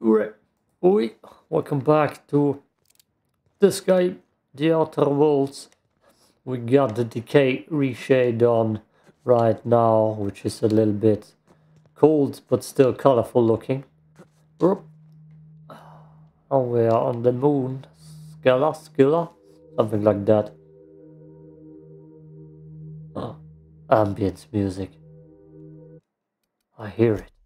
Right. Oi, welcome back to this game, The Outer Worlds. We got the decay reshade on right now, which is a little bit cold but still colorful looking. And oh, we are on the moon. Scala, Scala, something like that. Oh, ambience music. I hear it.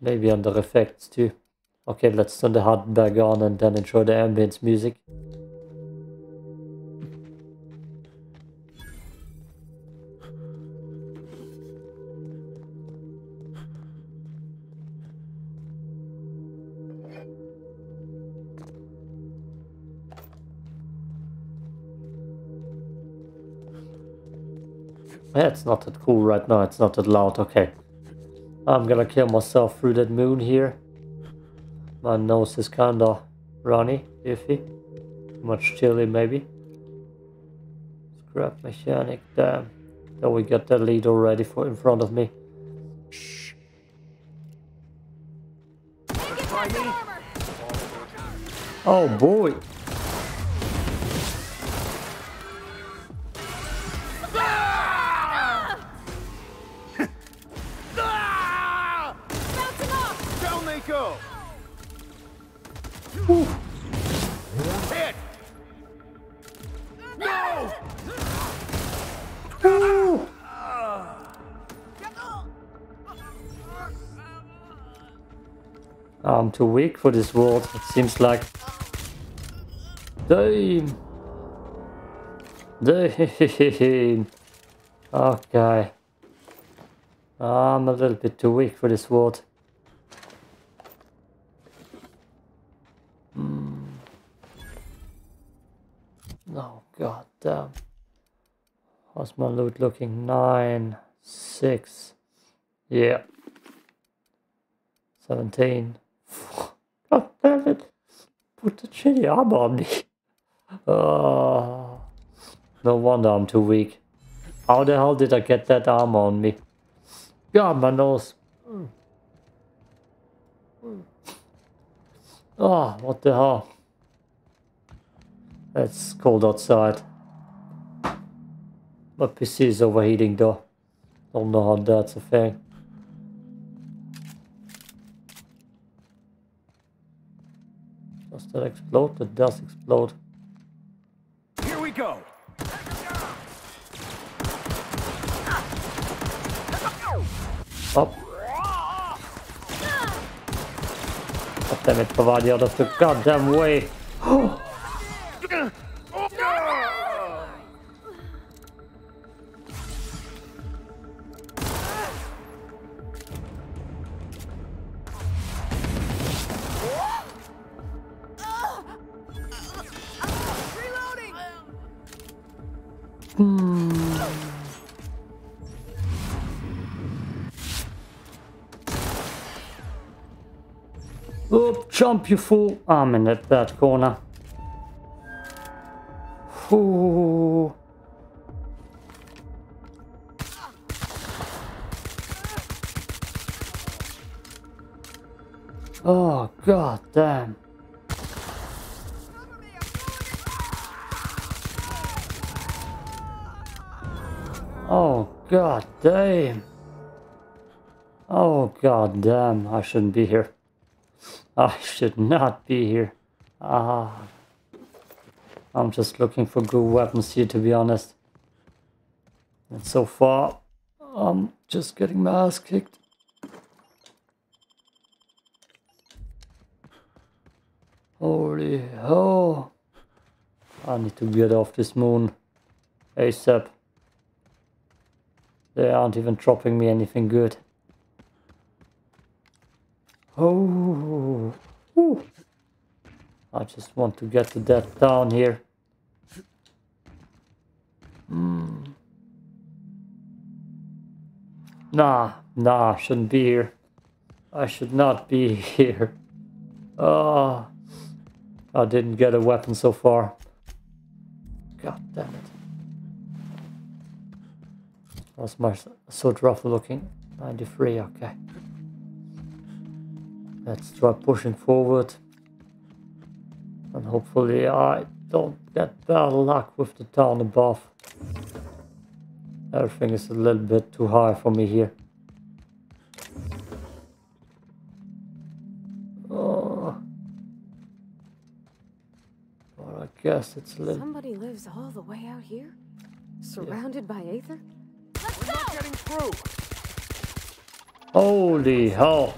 Maybe under effects too. Okay, let's turn the HUD back on and then enjoy the ambience music. Yeah, it's not that cool right now, it's not that loud, okay. I'm gonna kill myself through that moon here. My nose is kinda runny, iffy. Too much chili maybe. Scrap mechanic, damn. Then we got that lead already for in front of me. Shh. Oh boy! Too weak for this world, it seems like. Damn! Damn! Okay. I'm a little bit too weak for this world. Hmm. Oh god damn. How's my loot looking? Nine, six. Yeah. 17. Shitty armor on me. Oh, no wonder I'm too weak. How the hell did I get that armor on me? God, my nose. Oh, what the hell? It's cold outside. My PC is overheating though. Don't know how that's a thing. That explode? It does explode. Here we go! Up. God damn it, out of the goddamn way. Oh. Up, jump, you fool. Ah, I'm in that bad corner. Ooh. Oh, god damn. Oh, god damn. Oh, god damn. I shouldn't be here. I should not be here. Ah. I'm just looking for good weapons here, to be honest. And so far, I'm just getting my ass kicked. Holy hell. I need to get off this moon ASAP. They aren't even dropping me anything good. Oh. I just want to get to that down here. Hmm. Nah, nah, shouldn't be here. I should not be here. Oh, I didn't get a weapon so far. God damn it. That's my sword rough looking. 93, okay. Let's try pushing forward. And hopefully I don't get bad luck with the town above. Everything is a little bit too high for me here. Oh. But I guess it's a little... Somebody lives all the way out here? Surrounded by Aether? We're not getting through. Holy hell!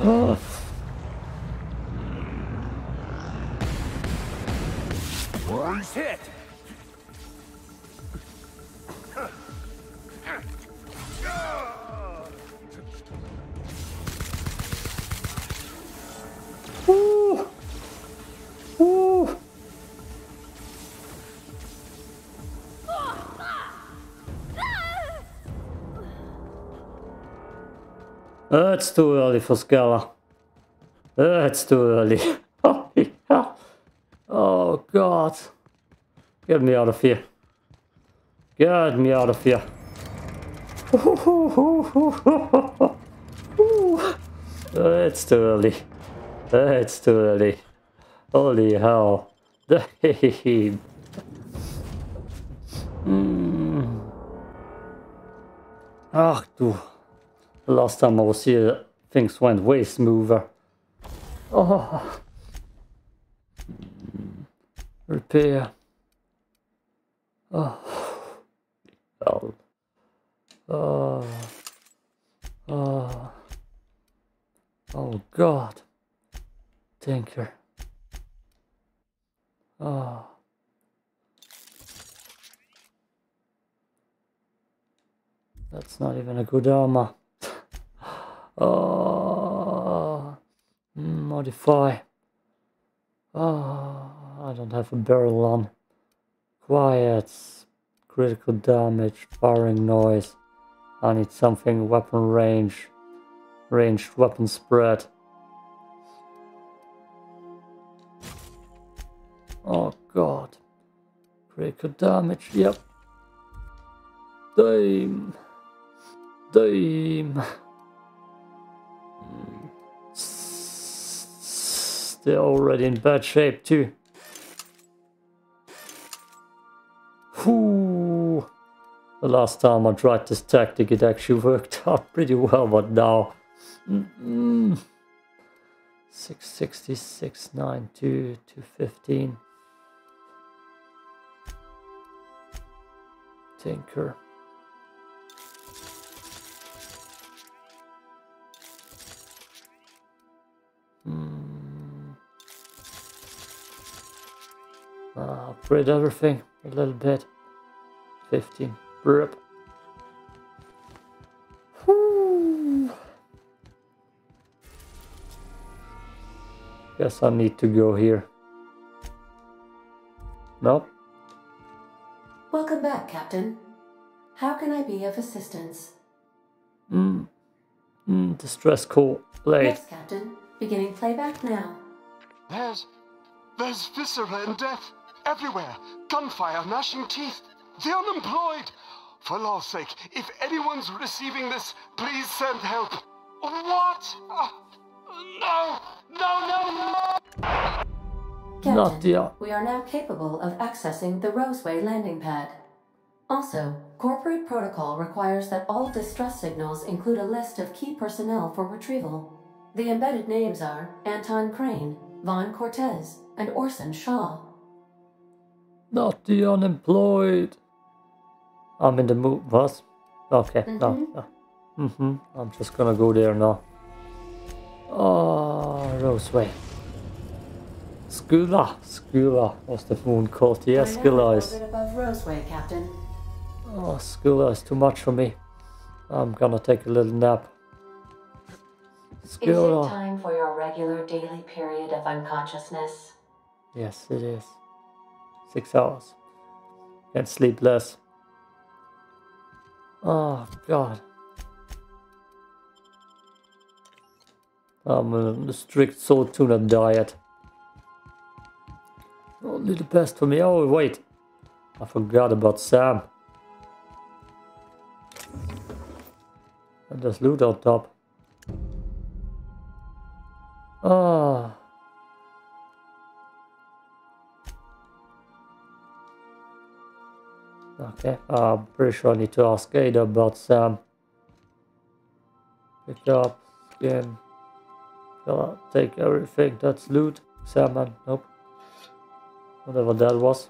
Oh, He's hit. Woo! Uh, it's too early for Scala. Uh, it's too early. Oh god. Get me out of here. Get me out of here. Uh, it's too early. Uh, it's too early. Holy hell. Damn. Mm. Ach du. Last time I was here, things went way smoother. Oh. Repair. Oh. Hell. Oh. Oh. Oh God. Tinker. Oh. That's not even a good armor. Oh. Mm, Modify. Oh, I don't have a barrel on. Quiet. Critical damage. Firing noise. I need something weapon range. Ranged weapon spread. Oh god. Critical damage, yep. Damn. Damn. They're already in bad shape too. Whew. The last time I tried this tactic, it actually worked out pretty well, but now. Mm-mm. 660, 692, 215. Tinker. Hmm. Uh, upgrade everything a little bit. 15. Burp. Whew. Guess I need to go here. Nope. Welcome back, Captain. How can I be of assistance? Mm. Mm, distress call. Late. Yes, Captain. Beginning playback now. There's. There's viscera and death everywhere. Gunfire, gnashing teeth. The unemployed. For law's sake, if anyone's receiving this, please send help. What? Uh, no! No, no, no! Captain, Not the- we are now capable of accessing the Roseway landing pad. Also, corporate protocol requires that all distress signals include a list of key personnel for retrieval. The embedded names are Anton Crane, Vaughn Cortez, and Orson Shaw. Not the unemployed. I'm in the mood. What? Okay, mm-hmm. no. Mm-hmm. I'm just gonna go there now. Oh, Roseway. Scylla. Scylla was the moon called. Yes, We're Scylla is. above Roseway, Captain. Oh, Scylla is too much for me. I'm gonna take a little nap. Is it time for your regular daily period of unconsciousness? Yes, it is six hours. Can sleep less. Oh God. I'm on a strict Saltuna diet. Only the best for me. Oh wait, I forgot about Sam. And there's loot on top. Ah. Oh. Okay, I'm pretty sure I need to ask Ada about Sam. Pick up, skin. Gotta take everything that's loot. Salmon, nope. Whatever that was.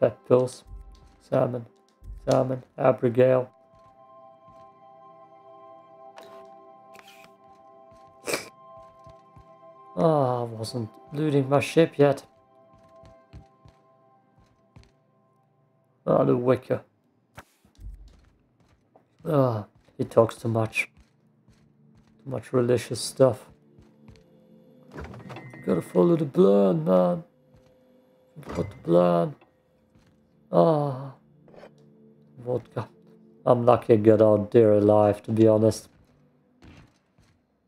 Pet pills. Salmon. Salmon. Abigail. Ah, I wasn't looting my ship yet. Ah, the Vicar. Ah, he talks too much. Too much religious stuff. Gotta follow the plan, man. Got the plan. Ah. Vodka. I'm lucky I got out there alive, to be honest.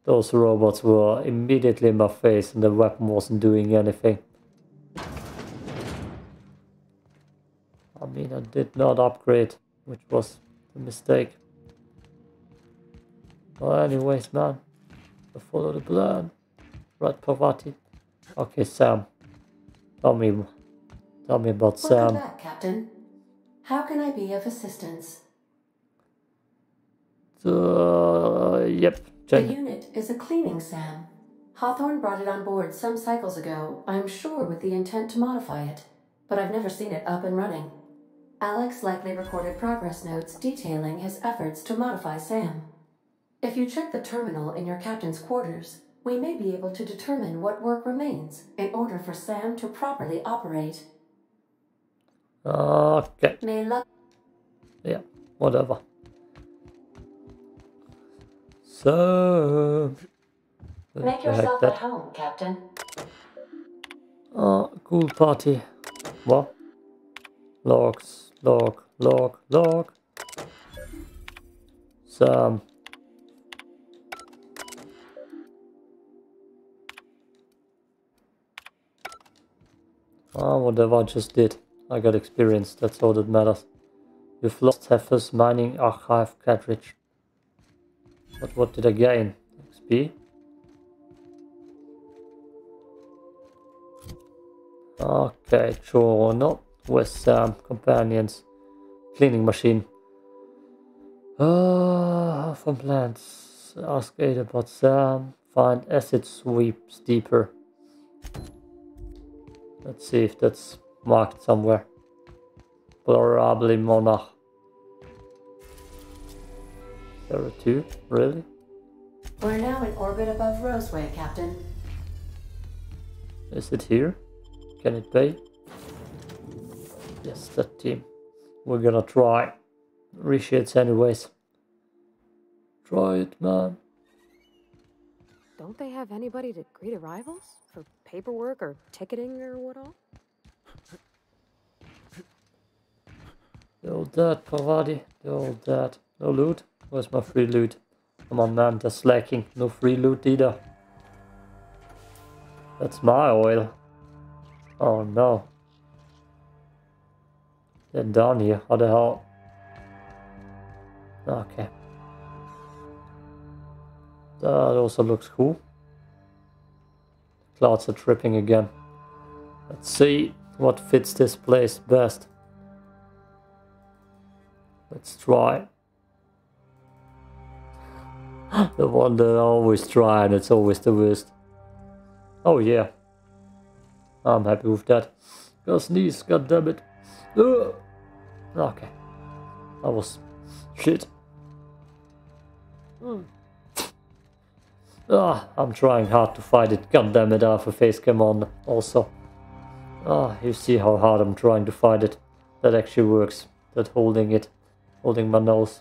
Those robots were immediately in my face and the weapon wasn't doing anything. I mean, I did not upgrade, which was a mistake. Well, anyways, man, I follow the plan. Right, Parvati. Okay, Sam. Tell me, tell me about Welcome Sam. back, Captain. How can I be of assistance? Uh, yep, The unit is a cleaning SAM. Hawthorne brought it on board some cycles ago, I'm sure with the intent to modify it, but I've never seen it up and running. Alex likely recorded progress notes detailing his efforts to modify SAM. If you check the terminal in your captain's quarters, we may be able to determine what work remains in order for SAM to properly operate. Okay, May luck. yeah, whatever. So, Make yourself at home, Captain. Oh, cool party. What? Logs, log, log, log. Sam. Ah, whatever I just did. I got experience, that's all that matters. You've lost Heifer's mining archive cartridge. But what did I gain? XP? Okay, sure not with um, companions. Cleaning machine. Uh, from plants. Ask Ada about Sam. Find acid sweeps deeper. Let's see if that's marked somewhere. Probably Monarch. There are two? Really? We're now in orbit above Roseway, Captain. Is it here? Can it be? Yes, that team. We're gonna try. Reshades anyways. Try it, man. Don't they have anybody to greet arrivals? For paperwork or ticketing or what all? The old dad, Parvati. The old dad. No loot? Where's my free loot? Come on, man. That's lacking. No free loot either. That's my oil. Oh no. Get down here. How the hell? Ah, okay. That also looks cool. Clouds are tripping again. Let's see what fits this place best. Let's try. the one that I always try and it's always the worst. Oh yeah. I'm happy with that. Gotta sneeze, god damn it. Ugh. Okay. That was shit. Hmm. Ah, I'm trying hard to fight it. God damn it, I have a face cam on also. Ah, you see how hard I'm trying to fight it. That actually works. That holding it. Holding my nose.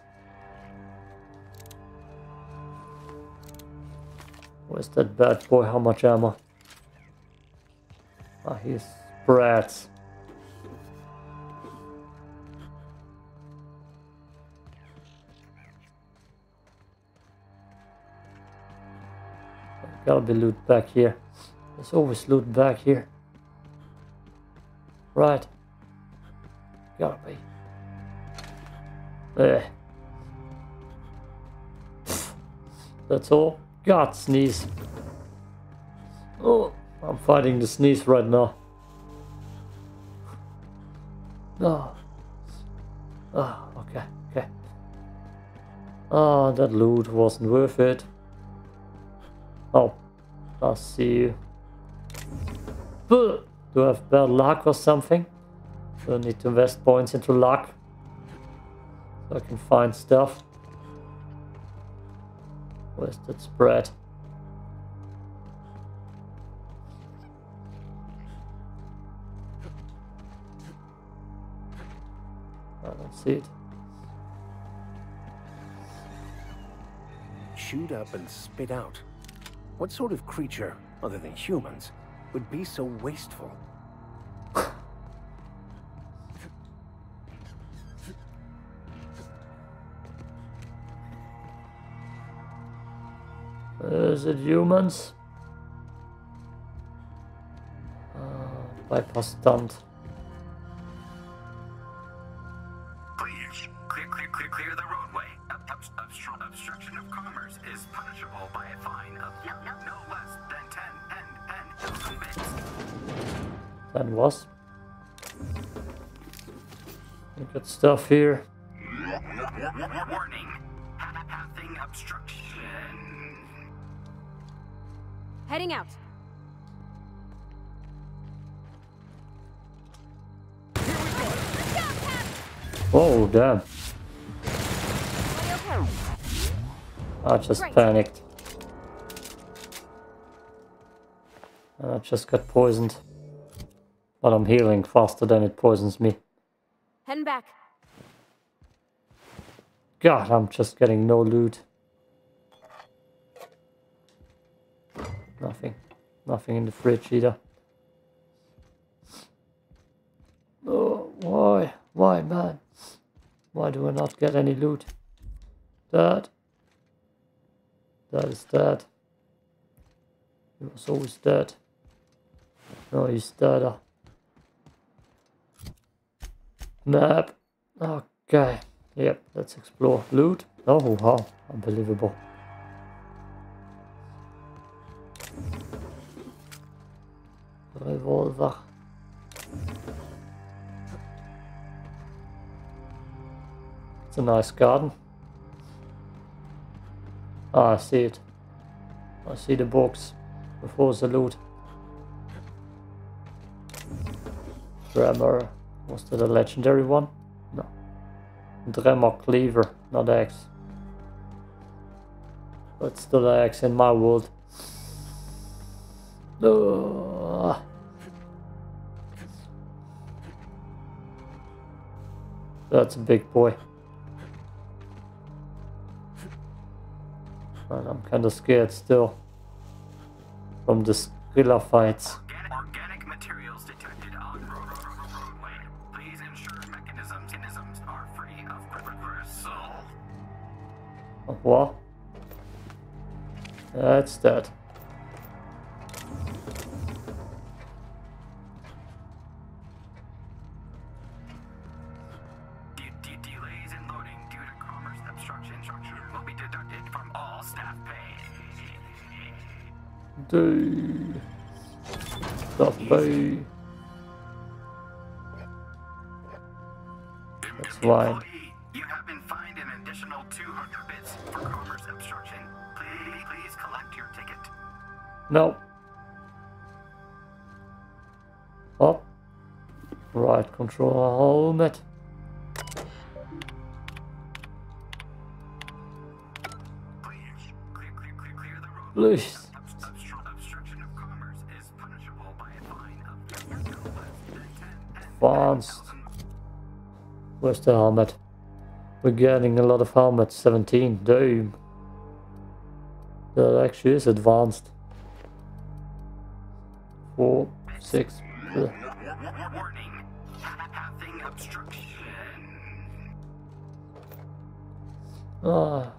Where's that bad boy? How much ammo? Ah, he's brats. Gotta be loot back here. There's always loot back here. Right. Gotta be. Eh. That's all. God, sneeze. Oh, I'm fighting the sneeze right now. Oh. Oh, okay, okay. Ah, that loot wasn't worth it. Oh, see you. Do I have bad luck or something? Do I need to invest points into luck? So I can find stuff. Where's that spread? I don't see it. Chewed up and spit out. What sort of creature, other than humans, would be so wasteful? Is it humans? Uh, bypass stunt. Commerce is punishable by a fine of no, no, no less than 10 and, and thousand bits. That was. We got stuff here. Warning, pathing obstruction. Heading out. Oh, damn. Are you okay? I just panicked. I just got poisoned. But I'm healing faster than it poisons me. Heading back. God, I'm just getting no loot. Nothing. Nothing in the fridge either. Oh, why? Why, man? Why do I not get any loot? Dad? Dad is dead. He was always dead. No, he's dead. Map. Okay. Yep, let's explore. Loot? Oh, wow. Unbelievable. Revolver. It's a nice garden. Ah, I see it. I see the box before the loot. Dremor. Was that a legendary one? No. Dremor Cleaver, not X. But still X in my world. Ugh. That's a big boy. I'm kinda scared still. From the Skrilla fights. Organic, materials detected on road, road, road, road, roadway. Please ensure mechanisms, mechanisms are free of. Of what? That's that. De- de- delays in loading due to commerce obstruction will be deducted from all staff pay. Do stuff bay. That's. Employee, you have been fined an additional 200 bits for commerce obstruction. Please, please collect your ticket. No. Up. Right control helmet. And Advanced. Where's the helmet? We're getting a lot of helmets. 17. Damn. That actually is advanced. Four, six. ugh. Warning, pathing obstruction. Ah,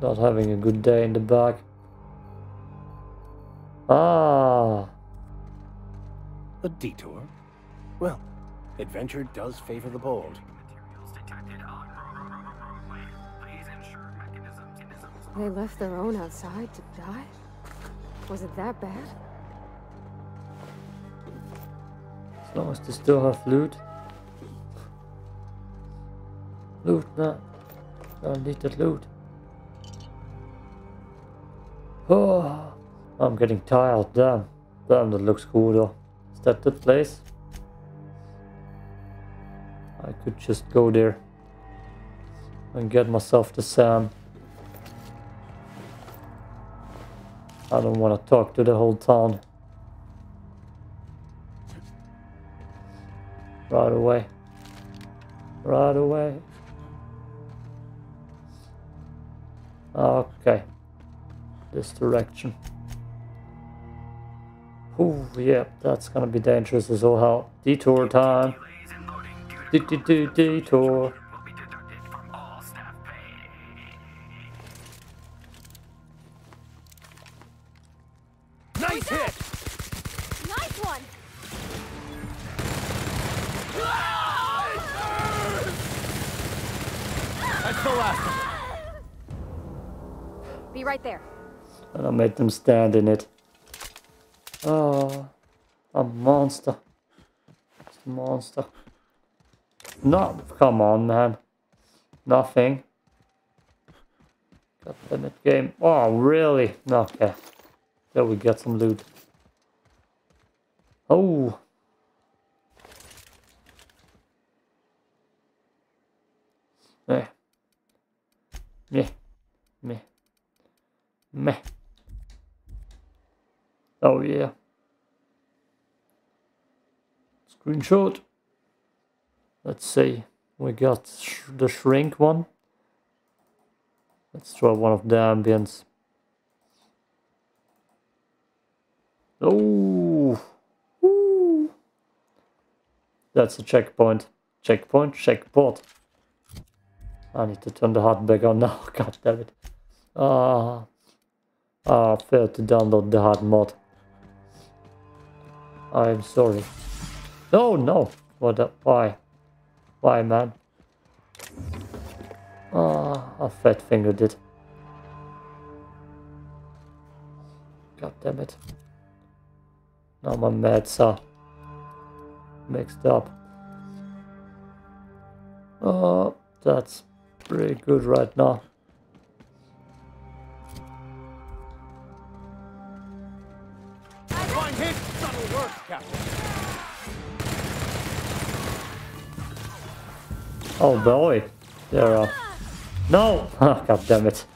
not having a good day in the back. Ah, A detour? Well, adventure does favor the bold. They left their own outside to die? Was it that bad? As long as they still have loot. Loot, man. I need that loot. Oh, I'm getting tired. Damn. Damn, that looks cool though. Is that the place? I could just go there and get myself the sand. I don't want to talk to the whole town. Right away. Right away. Okay. This direction. Oh, yeah, that's gonna be dangerous as all hell. Detour time. Delays in loading due to De- de- de- Detour. will be deducted from all staff pay. Nice hit! Nice one! That's the last one. Be right there. And I made them stand in it. A monster. A monster. No, come on, man. Nothing. God damn game. Oh, really? Okay. There we get some loot. Oh. Meh. Meh. Meh. Meh. Oh yeah. Screenshot. Let's see. We got sh the shrink one. Let's try one of the ambience. Oh. That's a checkpoint. Checkpoint, checkpoint. I need to turn the HUD back on now. God damn it. Ah. Ah, failed to download the hard mod. I'm sorry. No, no. What? The, why? Why, man? Ah, I fat fingered did. God damn it. Now my meds are mixed up. Oh, that's pretty good right now. Oh boy, there are. No! God damn it.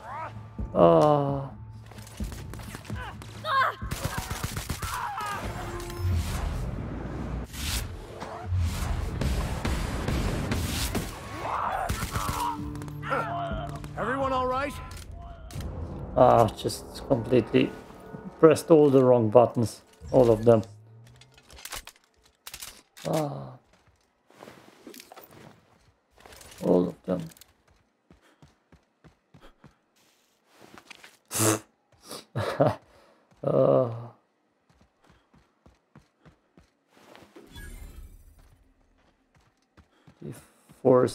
Oh. Everyone all right? Ah, just completely pressed all the wrong buttons. All of them. Ah. All of them. Ah.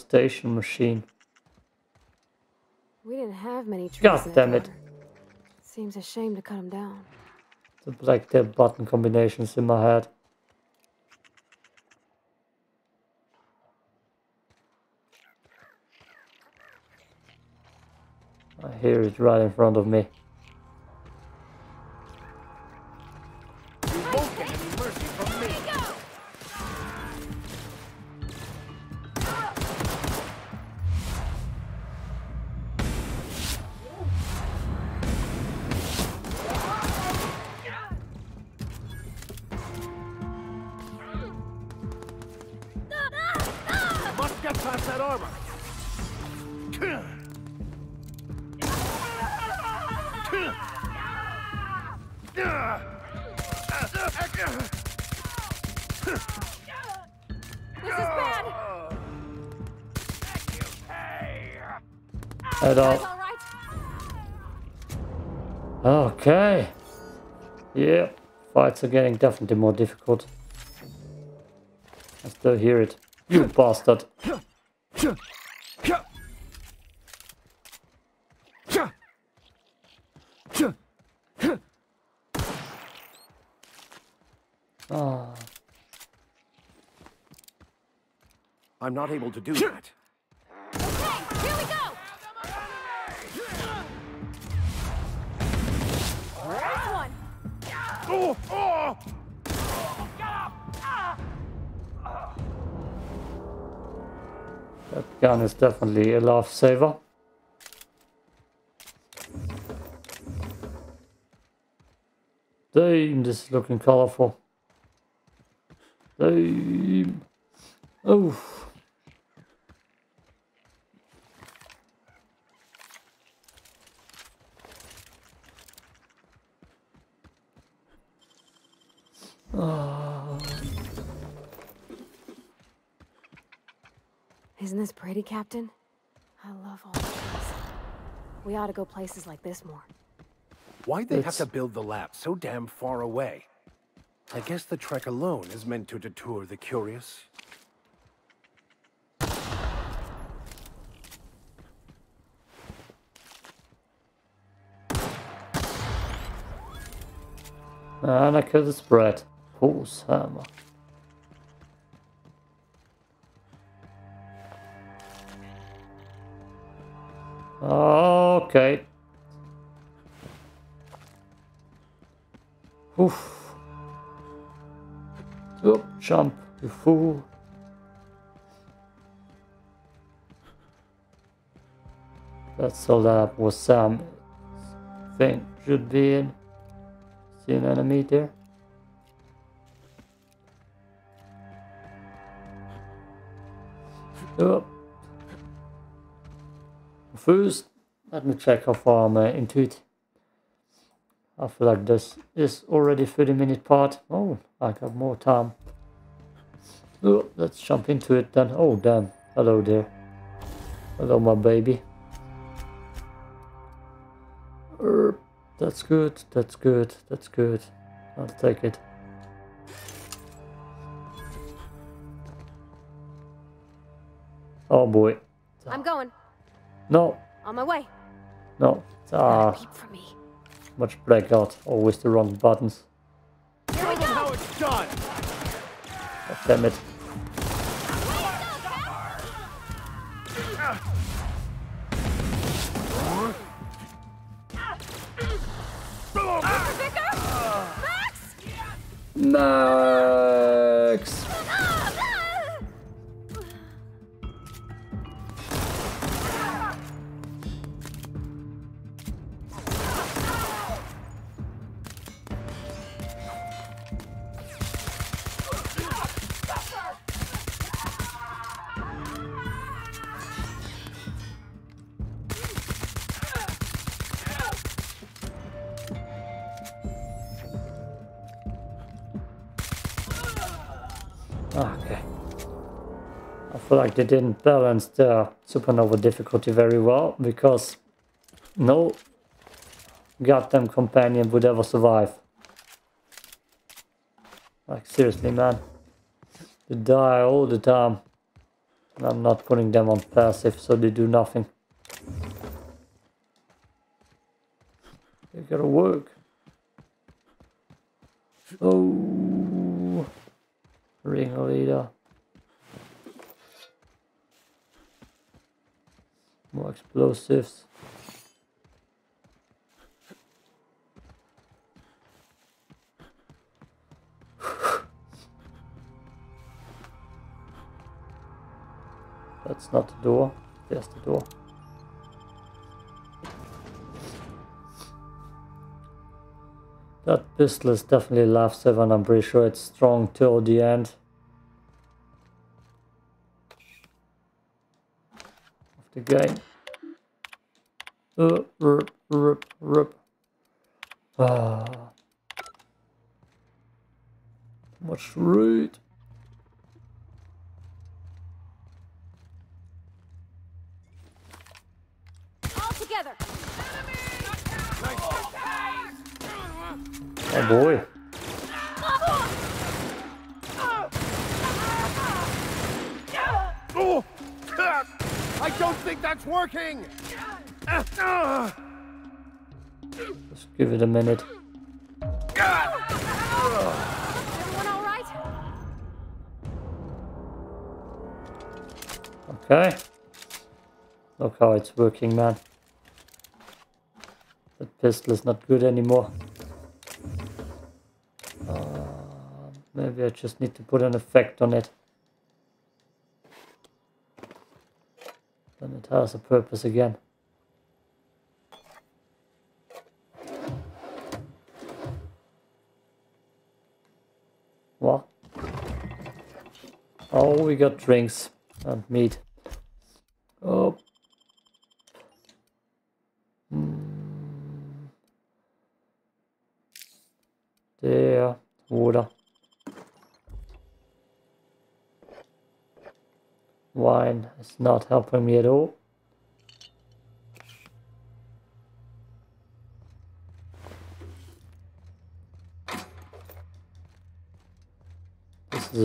Deforestation machine. We didn't have many trees. God damn it. Seems a shame to cut them down. The black tab button combinations in my head. I hear it right in front of me. Armor. This is bad. At all. All right. Okay. Yeah, fights are getting definitely more difficult. I still hear it. You bastard. Ah. I'm not able to do that. Okay, here we go! Nice one! Oh, oh! That gun is definitely a lifesaver. Damn, this is looking colorful. Damn. Oh. Ah. Isn't this pretty, Captain? I love all this. We ought to go places like this more. Why'd they have to build the lab so damn far away? I guess the trek alone is meant to deter the curious. And I could spread. Horse hammer. Okay. Oof. Up, jump, you fool. That's all that was Sam thing should be in. See an enemy there? Up. First, let me check how far I'm uh, into it. I feel like this is already 30 minute part. Oh, I got more time. Oh, let's jump into it then. Oh, damn. Hello there. Hello, my baby. Er, that's good. That's good. That's good. I'll take it. Oh boy. I'm going. No, On my way. no. Ah, Peep for me. much blackout. Always the wrong buttons. Show them how it's done! God damn it. Max! Feel like they didn't balance the supernova difficulty very well because no goddamn companion would ever survive. Like seriously man. They die all the time. And I'm not putting them on passive so they do nothing. They gotta work. Oh ringleader. More explosives. That's not the door. There's the door. That pistol is definitely a lifesaver and I'm pretty sure it's strong till the end. Of the game. Uh, rup, rup, rup. Ah. Much root. All together. Oh boy. I don't think that's working! Let's give it a minute. Everyone all right? Okay. Look how it's working, man. The pistol is not good anymore. Uh, maybe I just need to put an effect on it. It has a purpose again. What? Oh, we got drinks and meat. Oh. Hmm. There, water. Wine is not helping me at all.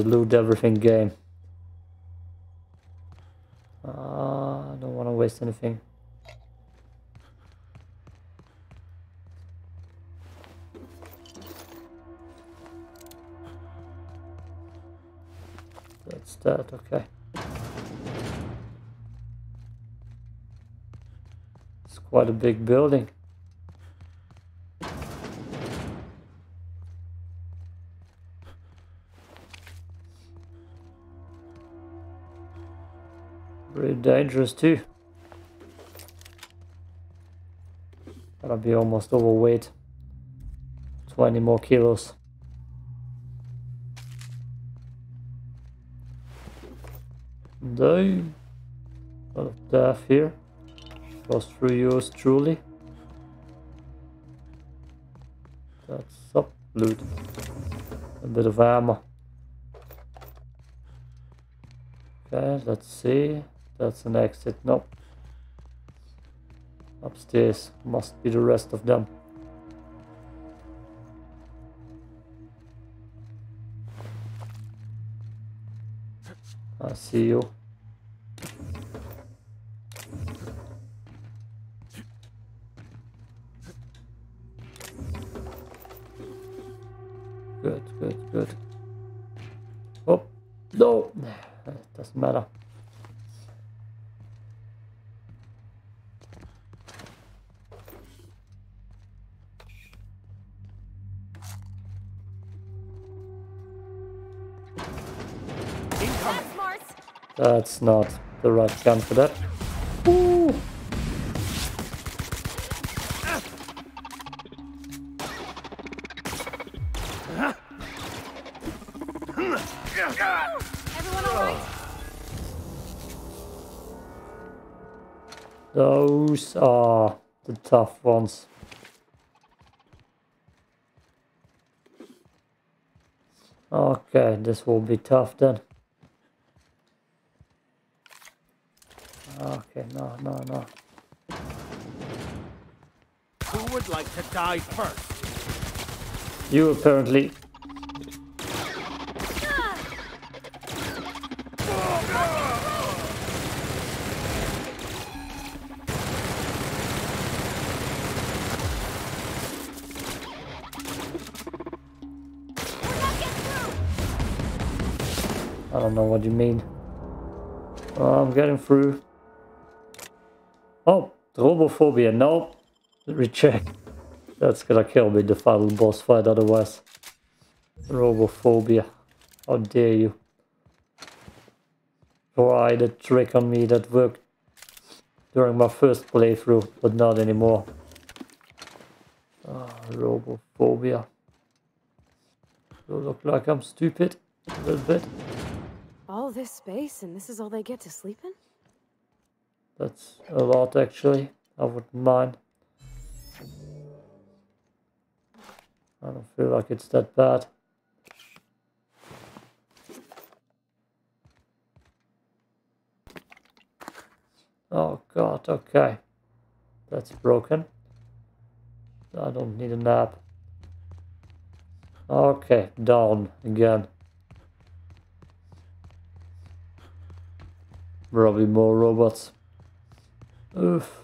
Loot everything game. Ah, I don't want to waste anything. That's that, okay. It's quite a big building. Dangerous too. Gotta be almost overweight. 20 more kilos. Down. A lot of death here. Goes through yours truly. That's up loot. A bit of ammo. Okay, let's see. That's an exit. Nope. Upstairs must be the rest of them. I see you. Good, good, good. Oh, no! It doesn't matter. That's not the right gun for that. Ooh. Everyone all right? Those are the tough ones. Okay, this will be tough then. No, no, no. Who would like to die first? You apparently. I don't know what you mean. Oh, I'm getting through. Robophobia. No. Recheck. That's gonna kill me the final boss fight otherwise. Robophobia. How dare you. Try the trick on me that worked during my first playthrough, but not anymore. Ah, Robophobia. Do look like I'm stupid a little bit. All this space, and this is all they get to sleep in? That's a lot actually. I wouldn't mind. I don't feel like it's that bad. Oh god, okay. That's broken. I don't need a nap. Okay, down again. Probably more robots. Oof.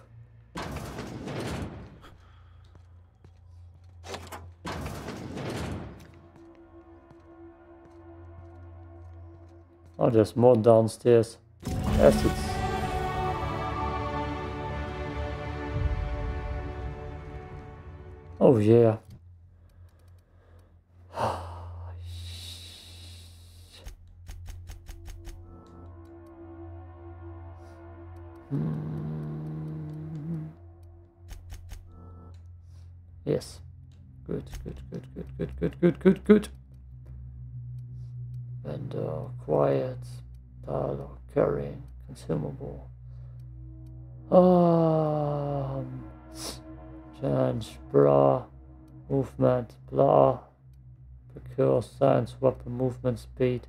Oh, there's more downstairs. acids. Oh yeah. Yes. Good, good, good, good, good, good, good, good, good. And uh, quiet, dialogue, carrying, consumable. Um, change, bra, movement, blah, procure science, weapon, movement, speed.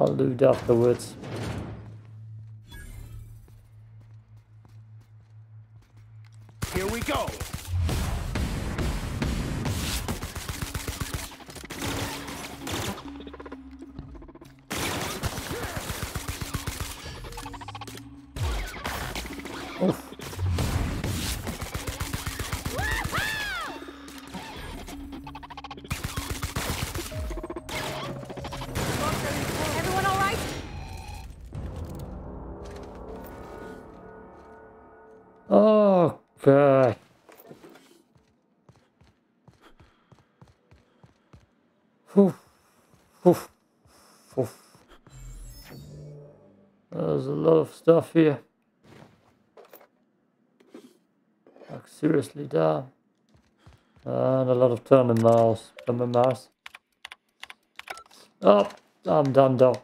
I'll do it afterwards. Here. Like seriously damn. And a lot of turning mouse. Turning mouse. Oh, I'm done though.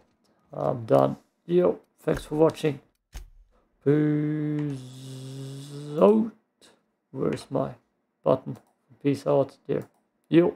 I'm done. Yo, thanks for watching. Peace out. Where's my button? Peace out there. Yo.